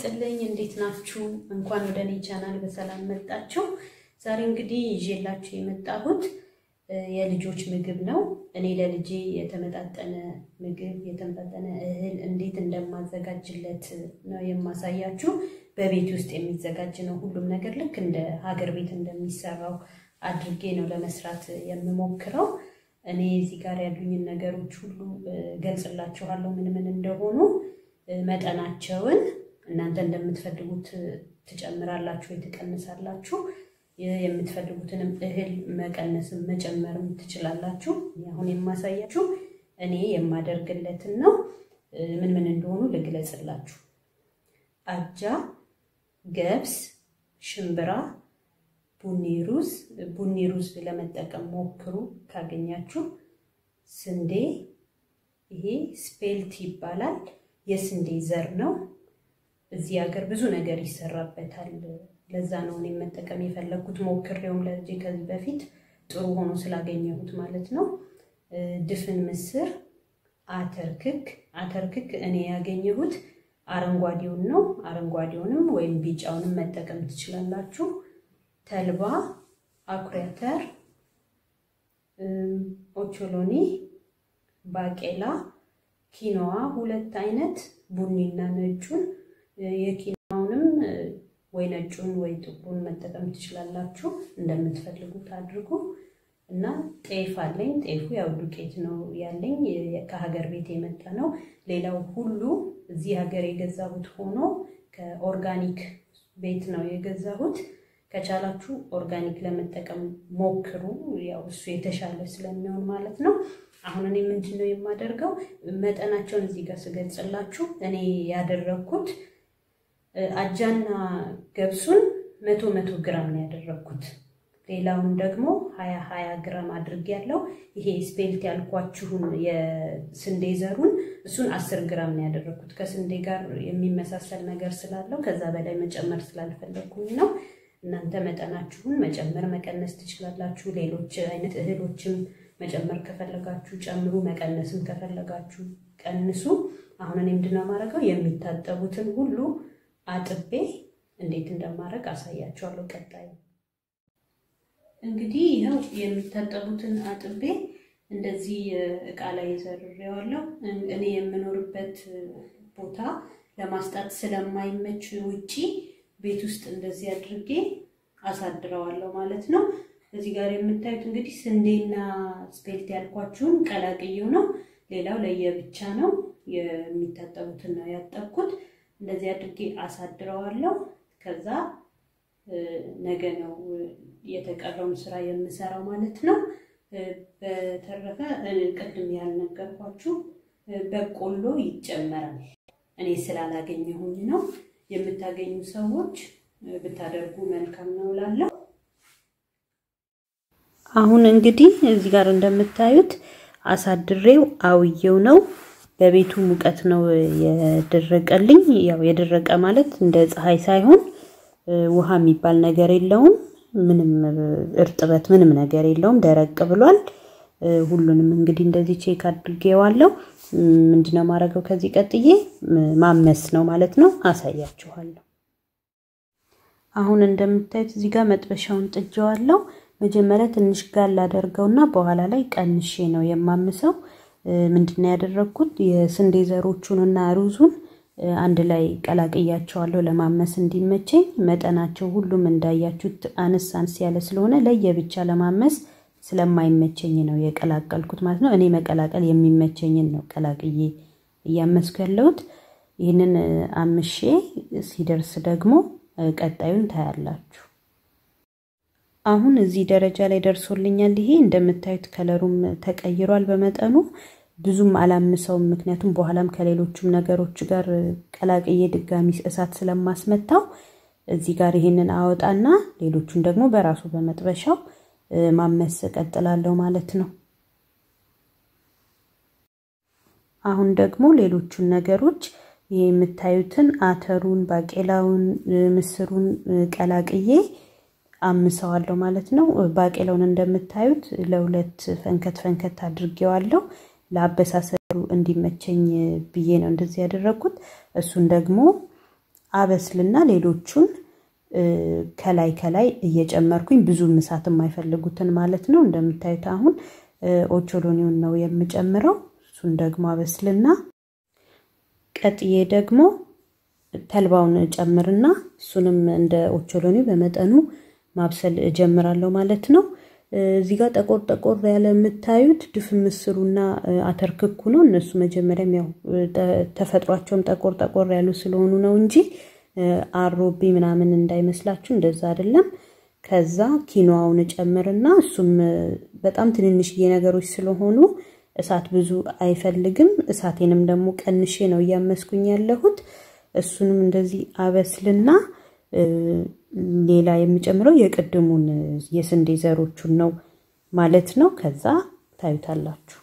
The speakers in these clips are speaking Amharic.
ይስጥልኝ። እንዴት ናችሁ? እንኳን ወደ እኔ ቻናል በሰላም መጣችሁ። ዛሬ እንግዲህ ይዤላችሁ የመጣሁት የልጆች ምግብ ነው። እኔ ለልጄ የተመጣጠነ ምግብ የተመጣጠነ እህል እንዴት እንደማዘጋጅለት ነው የማሳያችሁ። በቤት ውስጥ የሚዘጋጅ ነው። ሁሉም ነገር ልክ እንደ ሀገር ቤት እንደሚሰራው አድርጌ ነው ለመስራት የምሞክረው። እኔ እዚህ ጋር ያሉኝን ነገሮች ሁሉ ገልጽላችኋለሁ፣ ምን ምን እንደሆኑ መጠናቸውን እናንተ እንደምትፈልጉት ትጨምራላችሁ ወይ ትቀንሳላችሁ። የምትፈልጉትንም እህል መቀነስም መጨመርም ትችላላችሁ። አሁን የማሳያችሁ እኔ የማደርግለትን ነው። ምን ምን እንደሆኑ ልግለጽላችሁ። አጃ፣ ገብስ፣ ሽምብራ፣ ቡኒ ሩዝ። ቡኒ ሩዝ ለመጠቀም ሞክሩ ካገኛችሁ። ስንዴ፣ ይሄ ስፔልት ይባላል። የስንዴ ዘር ነው። እዚህ ሀገር ብዙ ነገር ይሰራበታል። ለዛ ነው እኔ መጠቀም የፈለግኩት። ሞክሬውም ለልጄ ከዚህ በፊት ጥሩ ሆኖ ስላገኘሁት ማለት ነው። ድፍን ምስር፣ አተርክክ። አተርክክ እኔ ያገኘሁት አረንጓዴውን ነው። አረንጓዴውንም ወይም ቢጫውንም መጠቀም ትችላላችሁ። ተልባ፣ አኩሪ አተር፣ ኦቾሎኒ፣ ባቄላ፣ ኪኖዋ ሁለት አይነት ቡኒና ነጩን የኪኖዋውንም ወይ ነጩን ወይ ጥቁሩን መጠቀም ትችላላችሁ። እንደምትፈልጉት አድርጉ እና ጤፍ አለኝ። ጤፉ ያው ዱቄት ነው ያለኝ ከሀገር ቤት የመጣ ነው። ሌላው ሁሉ እዚህ ሀገር የገዛሁት ሆኖ ከ organic ቤት ነው የገዛሁት። ከቻላችሁ organic ለመጠቀም ሞክሩ። ያው እሱ የተሻለ ስለሚሆን ማለት ነው። አሁን እኔ ምንድን ነው የማደርገው መጠናቸውን እዚህ ጋር ስገልጽላችሁ እኔ ያደረግኩት አጃና ገብሱን መቶ መቶ ግራም ነው ያደረግኩት። ሌላውን ደግሞ ሀያ ሀያ ግራም አድርጌያለሁ። ይሄ spelt ያልኳችሁን የስንዴ ዘሩን እሱን አስር ግራም ነው ያደረግኩት። ከስንዴ ጋር የሚመሳሰል ነገር ስላለው ከዛ በላይ መጨመር ስላልፈለግኩኝ ነው። እናንተ መጠናችሁን መጨመር መቀነስ ትችላላችሁ። ሌሎች አይነት እህሎችም መጨመር ከፈለጋችሁ ጨምሩ፣ መቀነስም ከፈለጋችሁ ቀንሱ። አሁን እኔ ምንድን ነው የማደርገው የሚታጠቡትን ሁሉ አጥቤ እንዴት እንደማድረግ አሳያችኋለሁ። ቀጣይ እንግዲህ ይኸው የሚታጠቡትን አጥቤ እንደዚህ እቃ ላይ ዘርሬዋለሁ። እኔ የምኖርበት ቦታ ለማስጣት ስለማይመች ውጪ ቤት ውስጥ እንደዚህ አድርጌ አሳድረዋለሁ ማለት ነው። እዚህ ጋር የምታዩት እንግዲህ ስንዴና ስፔልት ያልኳችሁን ቀላቅየው ነው። ሌላው ለየብቻ ነው። የሚታጠቡትን ነው ያጠብኩት። እንደዚህ አድርጌ አሳድረዋለሁ። ከዛ ነገ ነው የተቀረውን ስራ የምሰራው ማለት ነው። በተረፈ ቅድም ያልነገርኳችሁ በቆሎ ይጨመራል። እኔ ስላላገኘሁኝ ነው። የምታገኙ ሰዎች ብታደርጉ መልካም ነው እላለሁ። አሁን እንግዲህ እዚህ ጋር እንደምታዩት አሳድሬው አውየው ነው። በቤቱ ሙቀት ነው የደረቀልኝ። ያው የደረቀ ማለት እንደ ፀሐይ ሳይሆን ውሃ የሚባል ነገር የለውም። ምንም እርጥበት ምንም ነገር የለውም። ደረቅ ብሏል። ሁሉንም እንግዲህ እንደዚህ check አድርጌዋለሁ። ምንድነው ማድረገው? ከዚህ ቀጥዬ ማመስ ነው ማለት ነው። አሳያችኋለሁ። አሁን እንደምታዩት እዚህ ጋር መጥበሻውን ጥጄዋለሁ። መጀመሪያ ትንሽ ጋል አደርገውና በኋላ ላይ ቀንሼ ነው የማምሰው። ምንድነው ያደረግኩት? የስንዴ ዘሮቹንና ሩዙን አንድ ላይ ቀላቅያቸዋለሁ ለማመስ እንዲመቸኝ። መጠናቸው ሁሉም እንዳያችሁት አነስ አንስ ያለ ስለሆነ ለየብቻ ለማመስ ስለማይመቸኝ ነው የቀላቀልኩት ማለት ነው። እኔ መቀላቀል የሚመቸኝን ነው ቀላቅዬ እያመስኩ ያለሁት። ይህንን አምሼ ሲደርስ ደግሞ ቀጣዩን ታያላችሁ። አሁን እዚህ ደረጃ ላይ ደርሶልኛል። ይሄ እንደምታዩት ከለሩም ተቀይሯል በመጠኑ ብዙም አላምሰውም። ምክንያቱም በኋላም ከሌሎቹም ነገሮች ጋር ቀላቅዬ ድጋሚ እሳት ስለማስመታው እዚህ ጋር ይሄንን አወጣና ሌሎቹን ደግሞ በራሱ በመጥበሻው ማመስ እቀጥላለሁ ማለት ነው። አሁን ደግሞ ሌሎቹን ነገሮች ይሄ የምታዩትን አተሩን፣ ባቄላውን፣ ምስሩን ቀላቅዬ አምሰዋለሁ ማለት ነው። ባቄላውን እንደምታዩት ለሁለት ፈንከት ፈንከት አድርጌዋለሁ። ለአበሳሰሩ እንዲመቸኝ ብዬ ነው እንደዚህ ያደረግኩት። እሱን ደግሞ አበስልና ሌሎቹን ከላይ ከላይ እየጨመርኩኝ ብዙም እሳት የማይፈልጉትን ማለት ነው። እንደምታዩት አሁን ኦቾሎኒውን ነው የምጨምረው። እሱን ደግሞ አበስልና ቀጥዬ ደግሞ ተልባውን ጨምርና እሱንም እንደ ኦቾሎኒ በመጠኑ ማብሰል እጀምራለሁ ማለት ነው። እዚህ ጋር ጠቆር ጠቆር ያለ የምታዩት ድፍን ምስሩና አተርክኩ ነው። እነሱ መጀመሪያም ያው ተፈጥሯቸውም ጠቆር ጠቆር ያሉ ስለሆኑ ነው እንጂ አሮቢ ምናምን እንዳይመስላችሁ፣ እንደዛ አይደለም። ከዛ ኪኖዋውን ጨምርና እሱም በጣም ትንንሽዬ ነገሮች ስለሆኑ እሳት ብዙ አይፈልግም። እሳቴንም ደግሞ ቀንሼ ነው እያመስኩኝ ያለሁት። እሱንም እንደዚህ አበስልና ሌላ የሚጨምረው የቅድሙን የስንዴ ዘሮቹን ነው ማለት ነው። ከዛ ታዩታላችሁ።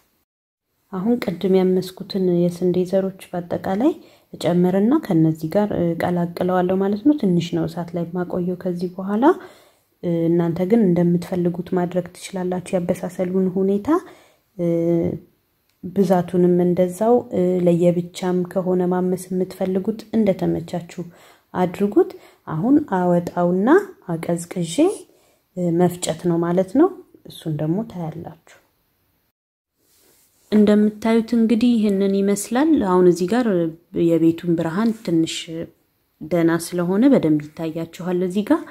አሁን ቅድም ያመስኩትን የስንዴ ዘሮች በአጠቃላይ እጨምርና ከነዚህ ጋር ቀላቅለዋለሁ ማለት ነው። ትንሽ ነው እሳት ላይ ማቆየው ከዚህ በኋላ። እናንተ ግን እንደምትፈልጉት ማድረግ ትችላላችሁ። ያበሳሰሉን ሁኔታ ብዛቱንም እንደዛው ለየብቻም ከሆነ ማመስ የምትፈልጉት እንደተመቻችሁ አድርጉት። አሁን አወጣውና አቀዝቅዤ መፍጨት ነው ማለት ነው። እሱን ደግሞ ታያላችሁ። እንደምታዩት እንግዲህ ይህንን ይመስላል። አሁን እዚህ ጋር የቤቱን ብርሃን ትንሽ ደህና ስለሆነ በደንብ ይታያችኋል። እዚህ ጋር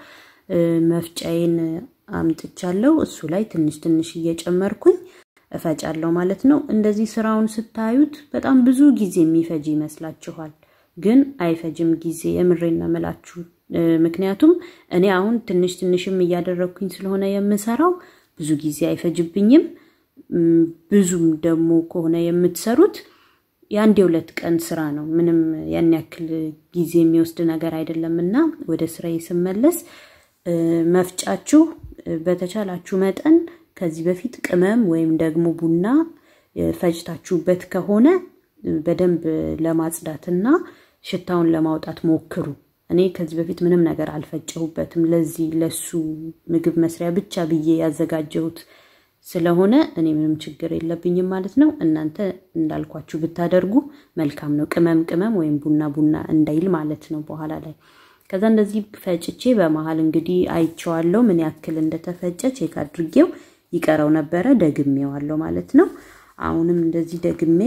መፍጫዬን አምጥቻለሁ። እሱ ላይ ትንሽ ትንሽ እየጨመርኩኝ እፈጫለሁ ማለት ነው። እንደዚህ ስራውን ስታዩት በጣም ብዙ ጊዜ የሚፈጅ ይመስላችኋል፣ ግን አይፈጅም ጊዜ። የምሬን ነው የምላችሁ። ምክንያቱም እኔ አሁን ትንሽ ትንሽም እያደረግኩኝ ስለሆነ የምሰራው ብዙ ጊዜ አይፈጅብኝም። ብዙም ደግሞ ከሆነ የምትሰሩት የአንድ የሁለት ቀን ስራ ነው። ምንም ያን ያክል ጊዜ የሚወስድ ነገር አይደለም እና ወደ ስራዬ ስመለስ መፍጫችሁ በተቻላችሁ መጠን ከዚህ በፊት ቅመም ወይም ደግሞ ቡና ፈጭታችሁበት ከሆነ በደንብ ለማጽዳትና ሽታውን ለማውጣት ሞክሩ። እኔ ከዚህ በፊት ምንም ነገር አልፈጨሁበትም። ለዚህ ለሱ ምግብ መስሪያ ብቻ ብዬ ያዘጋጀሁት ስለሆነ እኔ ምንም ችግር የለብኝም ማለት ነው። እናንተ እንዳልኳችሁ ብታደርጉ መልካም ነው። ቅመም ቅመም ወይም ቡና ቡና እንዳይል ማለት ነው በኋላ ላይ። ከዛ እንደዚህ ፈጭቼ በመሀል እንግዲህ አይቼዋለሁ ምን ያክል እንደተፈጨ check አድርጌው ይቀረው ነበረ ደግሜዋለሁ ማለት ነው። አሁንም እንደዚህ ደግሜ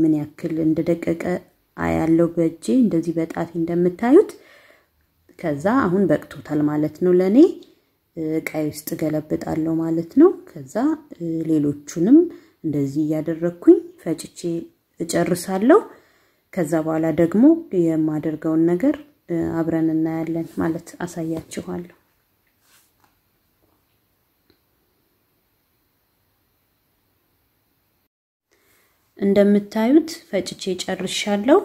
ምን ያክል እንደደቀቀ አያለው በእጄ እንደዚህ በጣቴ እንደምታዩት። ከዛ አሁን በቅቶታል ማለት ነው ለእኔ እቃዬ ውስጥ ገለብጣለሁ ማለት ነው። ከዛ ሌሎቹንም እንደዚህ እያደረግኩኝ ፈጭቼ እጨርሳለሁ። ከዛ በኋላ ደግሞ የማደርገውን ነገር አብረን እናያለን ማለት አሳያችኋለሁ። እንደምታዩት ፈጭቼ ጨርሻለሁ።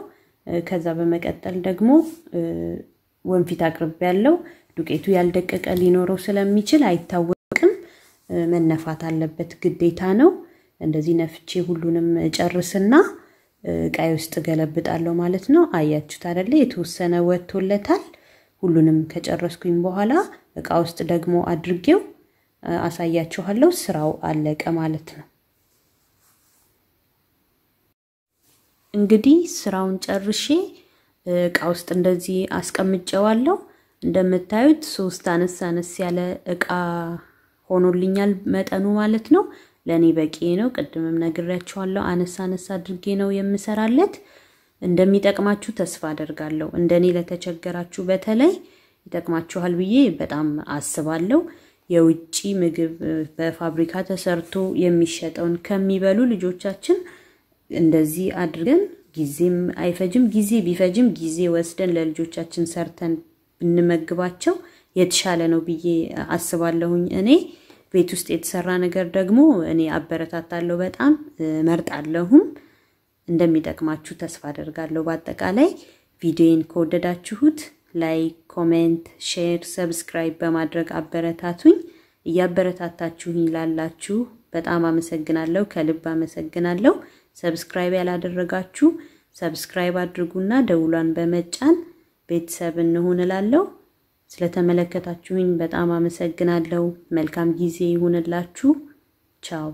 ከዛ በመቀጠል ደግሞ ወንፊት አቅርቤ ያለው ዱቄቱ ያልደቀቀ ሊኖረው ስለሚችል አይታወቅም፣ መነፋት አለበት ግዴታ ነው። እንደዚህ ነፍቼ ሁሉንም ጨርስና እቃይ ውስጥ ገለብጣለሁ ማለት ነው። አያችሁት አይደለ? የተወሰነ ወጥቶለታል። ሁሉንም ከጨረስኩኝ በኋላ እቃ ውስጥ ደግሞ አድርጌው አሳያችኋለሁ። ስራው አለቀ ማለት ነው። እንግዲህ ስራውን ጨርሼ እቃ ውስጥ እንደዚህ አስቀምጨዋለሁ። እንደምታዩት ሶስት አነስ አነስ ያለ እቃ ሆኖልኛል መጠኑ ማለት ነው። ለእኔ በቂ ነው። ቅድምም ነግሬያችኋለሁ። አነስ አነስ አድርጌ ነው የምሰራለት። እንደሚጠቅማችሁ ተስፋ አደርጋለሁ። እንደኔ ለተቸገራችሁ በተለይ ይጠቅማችኋል ብዬ በጣም አስባለሁ። የውጭ ምግብ በፋብሪካ ተሰርቶ የሚሸጠውን ከሚበሉ ልጆቻችን እንደዚህ አድርገን ጊዜም አይፈጅም። ጊዜ ቢፈጅም ጊዜ ወስደን ለልጆቻችን ሰርተን ብንመግባቸው የተሻለ ነው ብዬ አስባለሁኝ። እኔ ቤት ውስጥ የተሰራ ነገር ደግሞ እኔ አበረታታለሁ፣ በጣም መርጣለሁም። እንደሚጠቅማችሁ ተስፋ አደርጋለሁ። በአጠቃላይ ቪዲዮን ከወደዳችሁት like፣ comment፣ share፣ subscribe በማድረግ አበረታቱኝ። እያበረታታችሁኝ ላላችሁ በጣም አመሰግናለሁ፣ ከልብ አመሰግናለሁ። subscribe ያላደረጋችሁ subscribe አድርጉና ደውሏን በመጫን ቤተሰብ እንሁን እላለሁ። ስለተመለከታችሁኝ በጣም አመሰግናለሁ። መልካም ጊዜ ይሁንላችሁ። ቻው